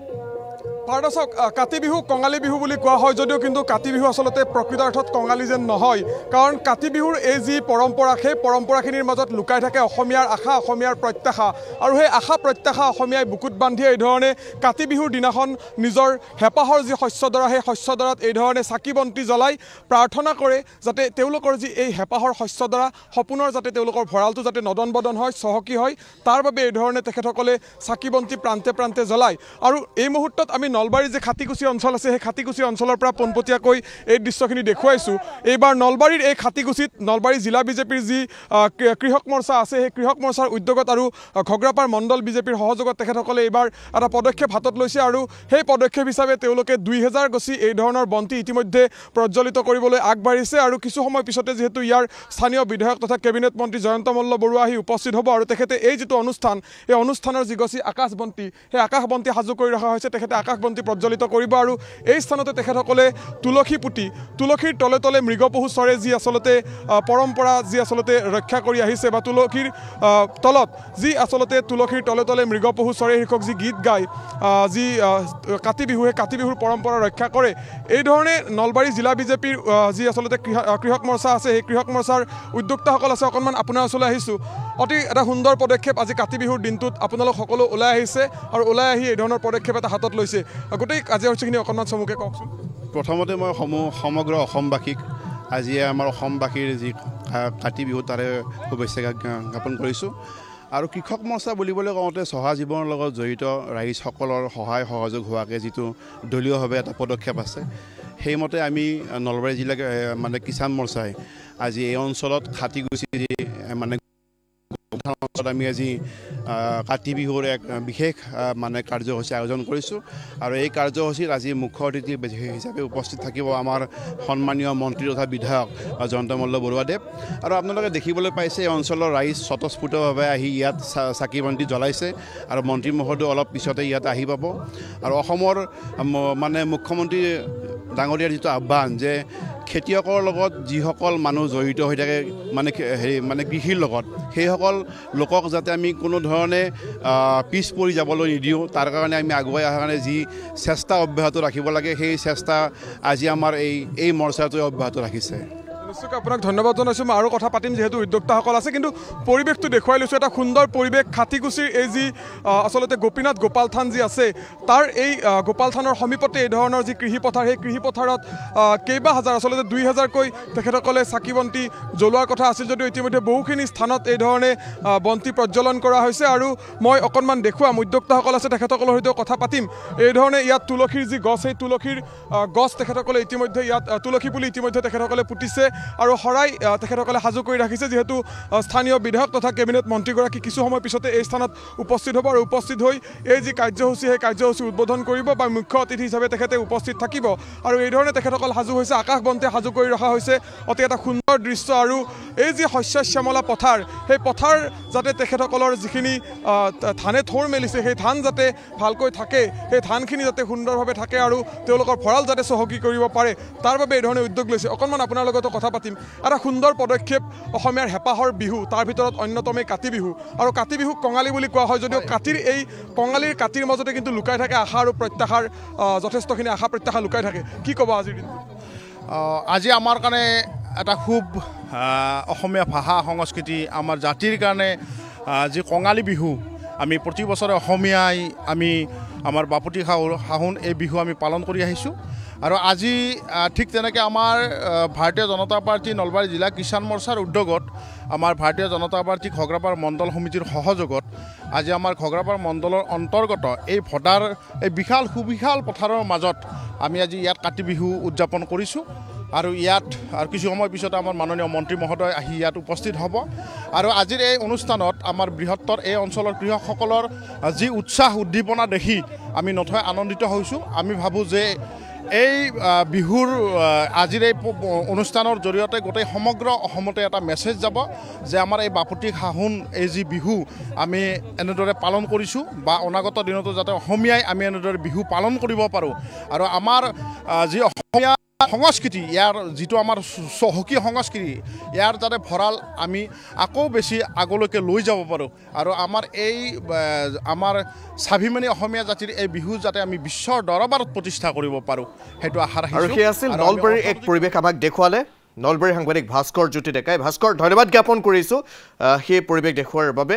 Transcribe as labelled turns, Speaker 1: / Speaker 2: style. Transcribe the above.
Speaker 1: Yeah. ভাৰতক কাতি বিহু কঙালী বিহু বুলি কোৱা হয় যদিও কিন্তু কাতি বিহু আচলতে প্ৰকৃত অৰ্থত কঙালী যেন নহয়। কাৰণ কাতি বিহুৰ এই যি পৰম্পৰা সেই পৰম্পৰাখিনিৰ মাজত লুকাই থাকে অসমীয়াৰ আশা অসমীয়াৰ প্ৰত্যাশা। আৰু সেই আশা প্ৰত্যাশা অসমীয়াই বুকুত বান্ধি এইধৰণে কাতি বিহুৰ দিনাখন নিজৰ হেঁপাহৰ যি শস্যডৰা সেই শস্যডৰাত এইধৰণে চাকি বন্তি জ্বলাই প্ৰাৰ্থনা কৰে যাতে তেওঁলোকৰ যি এই হেঁপাহৰ শস্যডৰা সপোনৰ যাতে তেওঁলোকৰ ভঁৰালটো যাতে নদন বদন হয় চহকী হয় তাৰ বাবে এইধৰণে তেখেতসকলে চাকি বন্তি প্ৰান্তে প্ৰান্তে জ্বলায়। আৰু এই মুহূৰ্তত আমি নলবাৰীৰ যে খাটিকুচি অঞ্চল আছে সেই খাটিকুচি অঞ্চলৰ পৰা পোনপটীয়াকৈ এই দৃশ্যখিনি দেখুৱাইছোঁ। এইবাৰ নলবাৰীৰ এই খাটিকুচিত নলবাৰী জিলা বিজেপিৰ যি কৃষক মৰ্চা আছে সেই কৃষক মৰ্চাৰ উদ্যোগত আৰু ঘগ্ৰাপাৰ মণ্ডল বিজেপিৰ সহযোগত তেখেতসকলে এইবাৰ এটা পদক্ষেপ হাতত লৈছে আৰু সেই পদক্ষেপ হিচাপে তেওঁলোকে দুই হেজাৰ গছি এই ধৰণৰ বন্তি ইতিমধ্যে প্ৰজ্বলিত কৰিবলৈ আগবাঢ়িছে আৰু কিছু সময় পিছতে যিহেতু ইয়াৰ স্থানীয় বিধায়ক তথা কেবিনেট মন্ত্ৰী জয়ন্ত মল্ল বৰুৱা আহি উপস্থিত হ'ব আৰু তেখেতে এই যিটো অনুষ্ঠান এই অনুষ্ঠানৰ যি গছি আকাশ বন্তি সেই আকাশ বন্তি সাজু কৰি ৰখা হৈছে তেখেতে আকাশ বন্তি প্ৰজ্বলিত কৰিব আৰু এই স্থানতে তেখেতসকলে তুলসী পুতি তুলসীৰ তলে তলে মৃগপহু চৰে যি আচলতে পৰম্পৰা যি আচলতে ৰক্ষা কৰি আহিছে বা তুলসীৰ তলত যি আচলতে তুলসীৰ তলে তলে মৃগপহু চৰে শীৰ্ষক যি গীত গায় যি কাতি বিহু সেই কাতি বিহুৰ পৰম্পৰা ৰক্ষা কৰে এইধৰণে নলবাৰী জিলা বিজেপিৰ যি আচলতে কৃষক মৰ্চা আছে সেই কৃষক মৰ্চাৰ উদ্যোক্তাসকল আছে অকণমান আপোনাৰ ওচৰলৈ আহিছোঁ। অতি এটা সুন্দৰ পদক্ষেপ আজি কাতি বিহুৰ দিনটোত আপোনালোক সকলো ওলাই আহিছে আৰু ওলাই আহি এই ধৰণৰ পদক্ষেপ এটা হাতত লৈছে। গোটেই কাৰ্যসূচীখিনি অকণমান চমুকে কওকচোন।
Speaker 2: প্ৰথমতে মই সমূহ সমগ্ৰ অসমবাসীক আজি আমাৰ অসমবাসীৰ যি কাতি বিহু তাৰে শুভেচ্ছা জ্ঞা- জ্ঞাপন কৰিছোঁ। আৰু কৃষক মৰ্চা বুলিবলৈ কওঁতে চহা জীৱনৰ লগত জড়িত ৰাইজসকলৰ সহায় সহযোগ হোৱাকৈ যিটো দলীয়ভাৱে এটা পদক্ষেপ আছে সেইমতে আমি নলবাৰী জিলা এ, মানে কিষাণ মৰ্চাই আজি এই অঞ্চলত খাটিগুচি যি এ, মানে আমি আজি কাতি বিহুৰ এক বিশেষ মানে কাৰ্যসূচী আয়োজন কৰিছোঁ। আৰু এই কাৰ্যসূচীত আজি মুখ্য অতিথি হিচাপে উপস্থিত থাকিব আমাৰ সন্মানীয় মন্ত্ৰী তথা বিধায়ক আহ, জয়ন্ত মল্ল বৰুৱাদেৱ। আৰু আপোনালোকে দেখিবলৈ পাইছে এই অঞ্চলৰ ৰাইজ স্বতঃস্ফূৰ্তভাৱে আহি ইয়াত চাকি বন্তি জ্বলাইছে। আৰু মন্ত্ৰী মহোদয় অলপ পিছতে ইয়াত আহি পাব। আৰু অসমৰ মানে মুখ্যমন্ত্ৰী ডাঙৰীয়াৰ যিটো আহ্বান যে খেতিয়কৰ লগত যিসকল মানুহ জড়িত হৈ থাকে মানে হেৰি মানে কৃষিৰ লগত সেইসকল লোকক যাতে আমি কোনো ধৰণে পিছ পৰি যাবলৈ নিদিওঁ তাৰ কাৰণে আমি আগুৱাই অহাৰ কাৰণে যি চেষ্টা অব্যাহত ৰাখিব লাগে সেই চেষ্টা আজি আমাৰ এই এই মৰ্চাটোৱে অব্যাহত ৰাখিছে।
Speaker 1: নিশ্চয়কৈ আপোনাক ধন্যবাদ জনাইছোঁ। মই আৰু কথা পাতিম যিহেতু উদ্যোক্তাসকল আছে। কিন্তু পৰিৱেশটো দেখুৱাই লৈছোঁ। এটা সুন্দৰ পৰিৱেশ খাটিকুচিৰ এই যি আচলতে গোপীনাথ গোপাল থান যি আছে তাৰ এই গোপাল থানৰ সমীপতে এই ধৰণৰ যি কৃষি পথাৰ সেই কৃষি পথাৰত আহ, কেইবা হাজাৰ আচলতে দুই হাজাৰকৈ তেখেতসকলে চাকি বন্তি জ্বলোৱাৰ কথা আছিল যদিও ইতিমধ্যে বহুখিনি স্থানত এই ধৰণে বন্তি প্ৰজ্বলন কৰা হৈছে। আৰু মই অকণমান দেখুৱাম উদ্যোক্তাসকল আছে তেখেতসকলৰ সৈতেও কথা পাতিম। এই ধৰণে ইয়াত তুলসীৰ যি গছ সেই তুলসীৰ গছ তেখেতসকলে ইতিমধ্যে ইয়াত তুলসী পুলি ইতিমধ্যে তেখেতসকলে পুতিছে। আৰু শৰাই তেখেতসকলে সাজু কৰি ৰাখিছে যিহেতু স্থানীয় বিধায়ক তথা কেবিনেট মন্ত্ৰীগৰাকী কিছু সময় পিছতে এই স্থানত উপস্থিত হ'ব আৰু উপস্থিত হৈ এই যি কাৰ্যসূচী সেই কাৰ্যসূচী উদ্বোধন কৰিব বা মুখ্য অতিথি হিচাপে তেখেতে উপস্থিত থাকিব। আৰু এই ধৰণে তেখেতসকল সাজু হৈছে আকাশ বন্তি সাজু কৰি ৰখা হৈছে। অতি এটা সুন্দৰ দৃশ্য আৰু এই যি শস্য শ্যামলা পথাৰ সেই পথাৰ যাতে তেখেতসকলৰ যিখিনি ধানে থোৰ মেলিছে সেই ধান যাতে ভালকৈ থাকে সেই ধানখিনি যাতে সুন্দৰভাৱে থাকে আৰু তেওঁলোকৰ ভঁৰাল যাতে চহকী কৰিব পাৰে তাৰ বাবে এই ধৰণে উদ্যোগ লৈছে। অকণমান আপোনাৰ লগতো কথা পাতিম। এটা সুন্দৰ পদক্ষেপ অসমীয়াৰ হেঁপাহৰ বিহু তাৰ ভিতৰত অন্যতমে কাতি বিহু। আৰু কাতি বিহুক কঙালী বুলি কোৱা হয় যদিও কাতিৰ এই কঙালীৰ কাতিৰ মাজতে কিন্তু লুকাই থাকে আশা আৰু প্ৰত্যাশাৰ যথেষ্টখিনি আশা প্ৰত্যাশা লুকাই থাকে। কি ক'ব আজিৰ
Speaker 3: আহ, আজি আমাৰ কাৰণে এটা খুব অসমীয়া ভাষা সংস্কৃতি আমাৰ জাতিৰ কাৰণে যি কঙালী বিহু আমি প্ৰতি বছৰে অসমীয়াই আমি আমাৰ বাপতি শাহু শাহুন এই বিহু আমি পালন কৰি আহিছোঁ। আৰু আজি ঠিক তেনেকৈ আমাৰ ভাৰতীয় জনতা পাৰ্টী নলবাৰী জিলা কিষাণ মৰ্চাৰ উদ্যোগত আমাৰ ভাৰতীয় জনতা পাৰ্টী ঘগ্ৰাপাৰ মণ্ডল সমিতিৰ সহযোগত আজি আমাৰ ঘগ্ৰাপাৰ মণ্ডলৰ অন্তৰ্গত এই ভদাৰ এই বিশাল সুবিশাল পথাৰৰ মাজত আমি আজি ইয়াত কাতি বিহু উদযাপন কৰিছোঁ। আৰু ইয়াত আৰু কিছু সময় পিছতে আমাৰ মাননীয় মন্ত্ৰী মহোদয় আহি ইয়াত উপস্থিত হ'ব। আৰু আজিৰ এই অনুষ্ঠানত আমাৰ বৃহত্তৰ এই অঞ্চলৰ কৃষকসকলৰ যি উৎসাহ উদ্দীপনা দেখি আমি নথৈ আনন্দিত হৈছোঁ। আমি ভাবোঁ যে এই বিহুৰ আজিৰ এই অনুষ্ঠানৰ জৰিয়তে গোটেই সমগ্ৰ অসমতে এটা মেছেজ যাব যে আমাৰ এই বাপতি সাহোন এই যি বিহু আমি এনেদৰে পালন কৰিছোঁ বা অনাগত দিনতো যাতে অসমীয়াই আমি এনেদৰে বিহু পালন কৰিব পাৰোঁ। আৰু আমাৰ যি অসমীয়া সংস্কৃতি ইয়াৰ যিটো আমাৰ চহকী সংস্কৃতি ইয়াৰ যাতে ভঁৰাল আমি আকৌ বেছি আগলৈকে লৈ যাব পাৰোঁ। আৰু আমাৰ এই আমাৰ স্বাভিমানী অসমীয়া জাতিৰ এই বিহু যাতে আমি বিশ্বৰ দৰবাৰত প্ৰতিষ্ঠা কৰিব পাৰোঁ সেইটো আশা ৰাখিছোঁ।
Speaker 4: সেয়া আছিল নলবাৰীৰ এক পৰিৱেশ আমাক দেখুৱালে। নলবাৰীৰ সাংবাদিক ভাস্কৰ জ্যোতি ডেকাই। ভাস্কৰ ধন্যবাদ জ্ঞাপন কৰিছোঁ সেই পৰিৱেশ দেখুওৱাৰ বাবে।